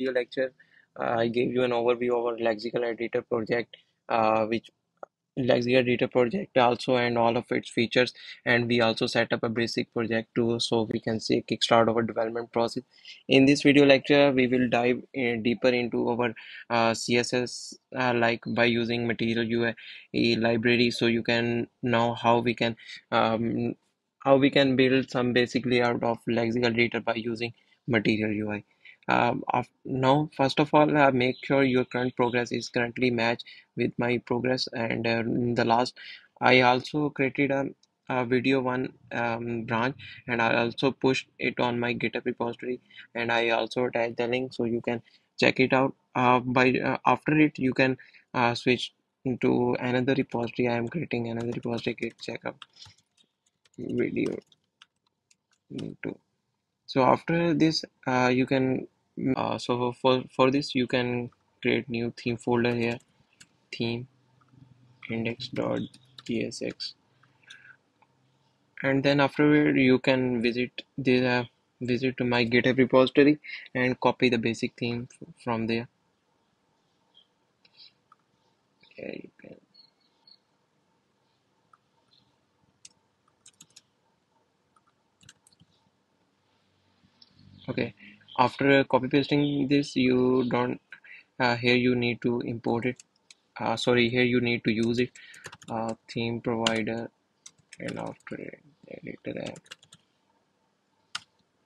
video lecture, uh, I gave you an overview of our lexical editor project, uh, which lexical editor project also and all of its features. And we also set up a basic project too so we can see kickstart our development process. In this video lecture we will dive in deeper into our uh, css uh, like by using material ui library. So you can know how we can um, how we can build some basically out of lexical editor by using material ui um, now first of all uh, make sure your current progress is currently matched with my progress. And uh, in the last I also created a, a video one um, branch and I also pushed it on my github repository. And I also attached the link so you can check it out. Uh, by uh, after it you can uh, switch to another repository. I am creating another repository. Git checkout video. Two so after this uh, you can uh, so for for this you can create new theme folder here. Theme index.jsx and then afterward you can visit the uh, visit to my github repository and copy the basic theme from there. Okay, you can okay after copy pasting this you don't uh, here you need to import it. Uh, sorry here you need to use it. Uh, theme provider and after editor app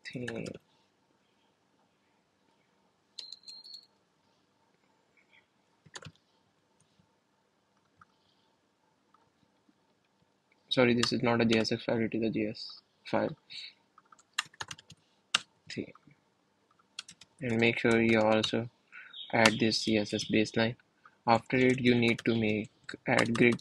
theme. Sorry this is not a JSX file it is a JS file theme and make sure you also add this CSS baseline. After it you need to make add grid.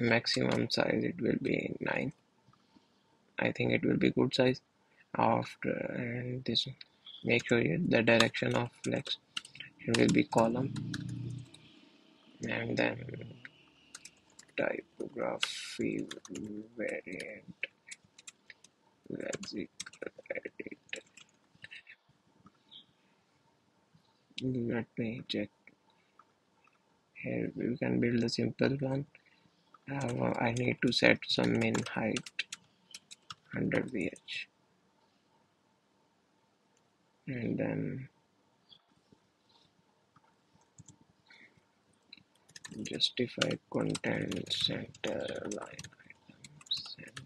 Maximum size it will be 9 I think it will be good size. After and this make sure the direction of flex it will be column and then typography variant let me check here we can build a simple one. Uh, I need to set some min height 100 vh and then justify content center line items. And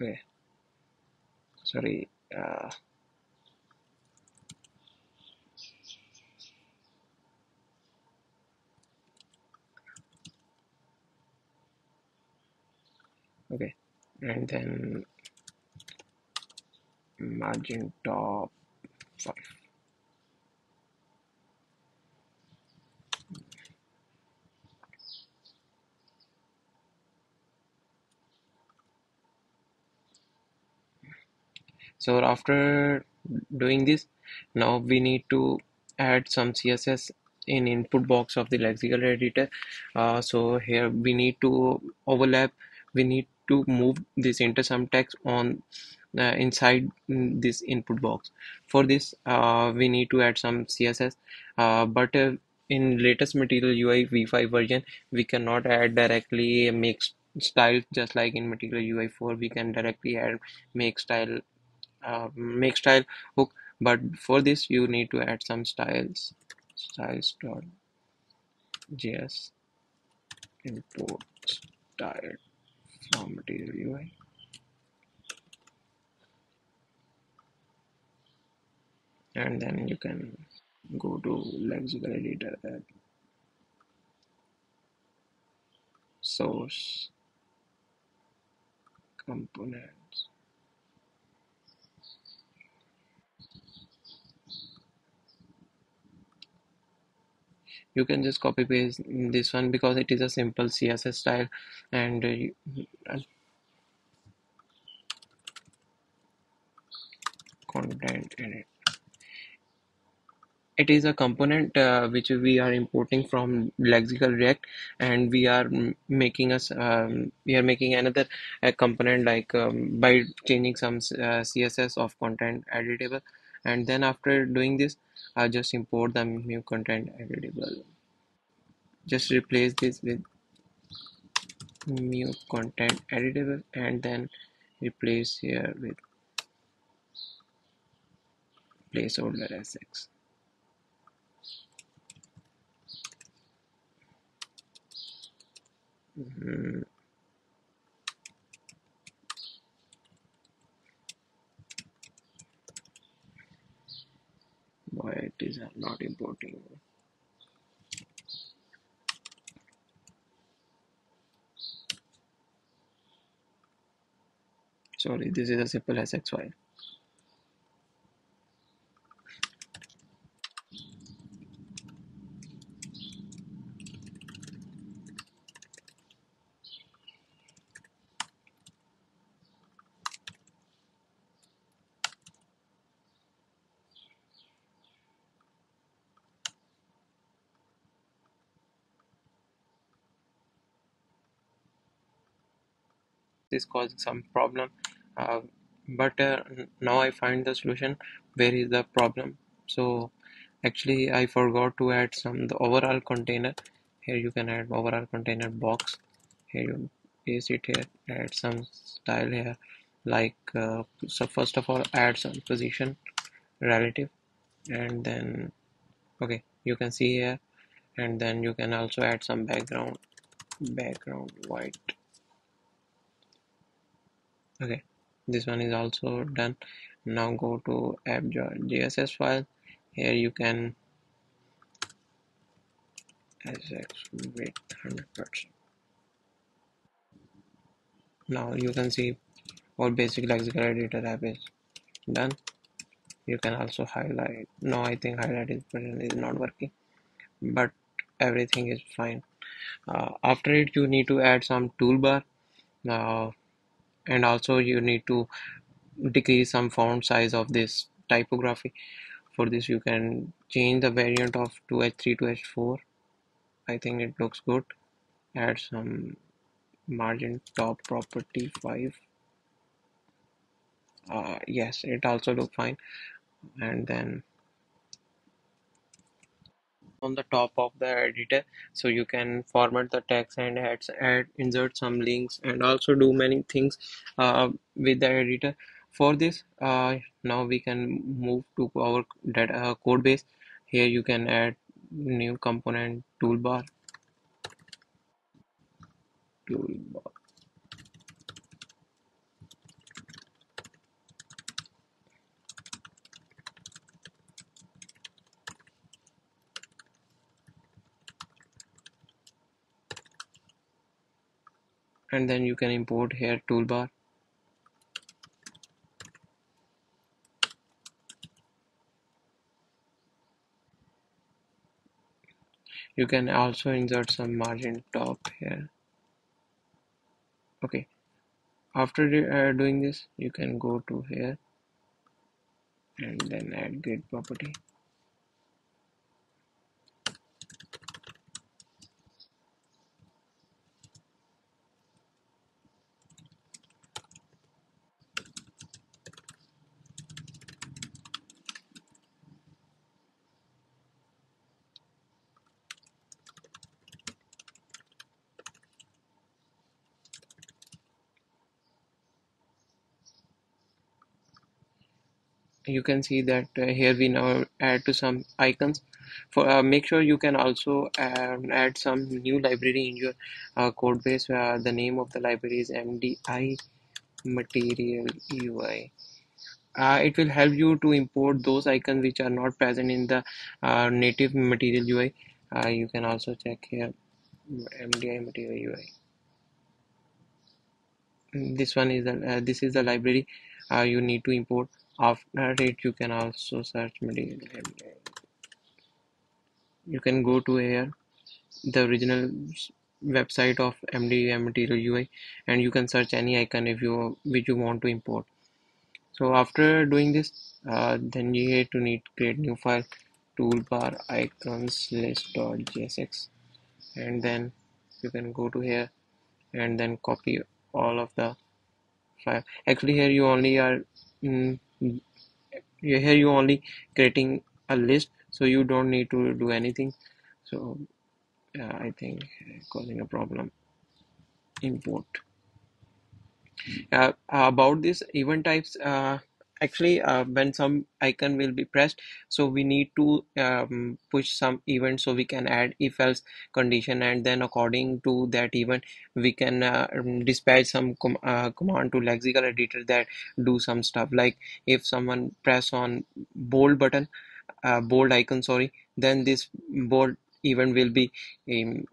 okay. Sorry uh, okay. And then margin top 5 so after doing this now we need to add some css in input box of the lexical editor. Uh, so here we need to overlap. We need to move this into some text on inside this input box. For this uh, we need to add some css uh, but uh, in latest material ui v5 version we cannot add directly a style just like in material ui 4 we can directly add make style uh, make style hook. But for this you need to add some styles styles dot js import style from material UI and then you can go to lexical editor app source components. You can just copy paste this one because it is a simple css style and uh, content edit it is a component uh, which we are importing from lexical react and we are making us um, we are making another uh, component like um, by changing some uh, css of content editable. And then after doing this i just import the new content editable. Just replace this with new content editable and then replace here with placeholder as x Mm, why it is not importing. Sorry this is a simple sx file this causing some problem. Uh, but uh, now I find the solution where is the problem? So actually I forgot to add some the overall container. Here you can add overall container box. Here you paste it here add some style here. Like uh, so first of all add some position relative and then okay you can see here. And then you can also add some background background white okay. This one is also done. Now go to app.js file. Here you can sx with 100 percent now you can see what basic lexical editor app is done. You can also highlight. No i think highlight is is not working but everything is fine. Uh, after it you need to add some toolbar. Uh, and also you need to decrease some font size of this typography. For this you can change the variant of 2h3 to h4 i think it looks good. Add some margin top property 5 uh, yes it also look fine. And then on the top of the editor so you can format the text and add, add insert some links and also do many things uh, with the editor. For this uh, now we can move to our data uh, code base. Here you can add new component toolbar. Toolbar and then you can import here toolbar. You can also insert some margin top here. Okay. After uh, doing this you can go to here and then add grid property you can see that uh, here we now add to some icons. For uh, make sure you can also uh, add some new library in your uh, code base uh, the name of the library is mdi material ui uh, it will help you to import those icons which are not present in the native material ui you can also check here mdi material ui this one is the this is the library you need to import after it you can also search material you can go to here the original website of MDI material UI and you can search any icon if you which you want to import So after doing this, uh, then you need to need create new file toolbar icons list.jsx and then you can go to here and then copy all of the file. Actually here you only are mm, here you only creating a list so you don't need to do anything. So uh, I think causing a problem import uh, about this event types uh, actually uh, when some icon will be pressed so we need to um, push some event so we can add if else condition and then according to that event we can uh, um, dispatch some com uh, command to lexical editor that do some stuff. Like if someone press on bold button uh, bold icon sorry then this bold event will be um,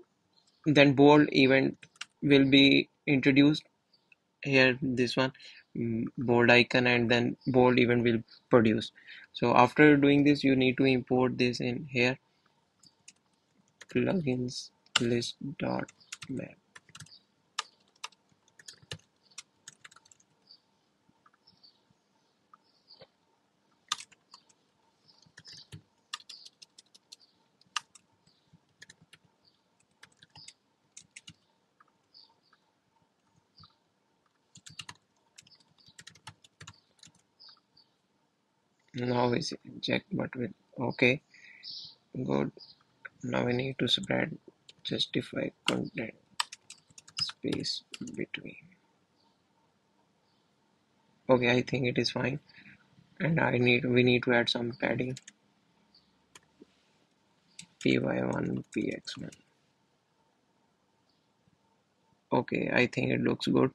then bold event will be introduced. Here this one Mm, bold icon and then bold event will produce. So after doing this you need to import this in here. Plugins list dot map now we see check but with okay. Good. Now we need to spread justify content space between. Okay I think it is fine. And I need we need to add some padding. Py1 px1 okay I think it looks good.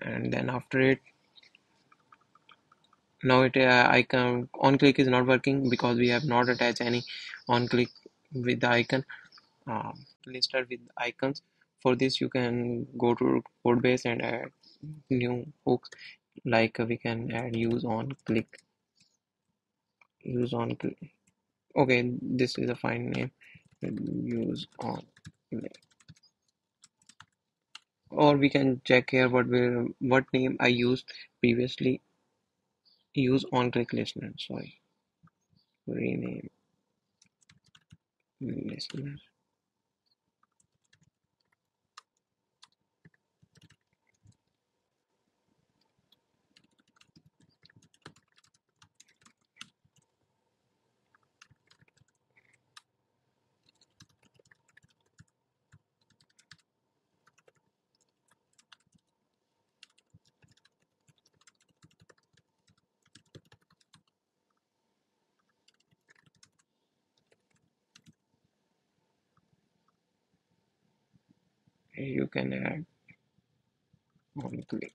And then after it now it uh, icon on click is not working because we have not attached any on click with the icon uh, with icons. For this you can go to code base and add new hooks like we can add use on click use on click okay this is a fine name. Use on click or we can check here what will what name I used previously use on click listener. Sorry. Rename listener you can add on click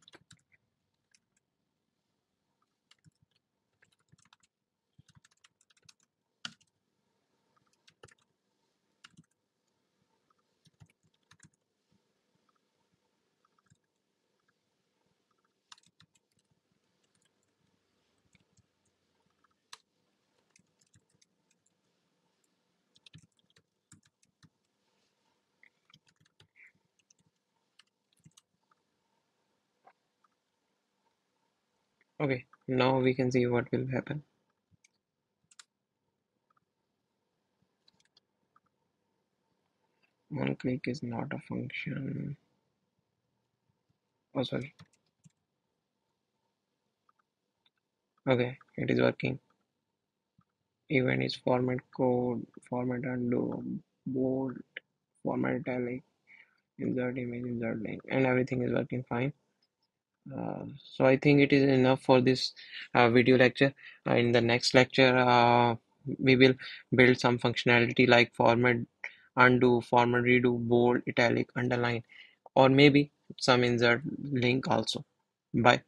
okay now we can see what will happen. on click is not a function. Oh sorry. Okay it is working. Event is format code format undo bold format italic insert image insert link and everything is working fine uh, so I think it is enough for this uh, video lecture. Uh, in the next lecture, uh, we will build some functionality like format undo, format redo, bold, italic, underline, or maybe some insert link also. Bye.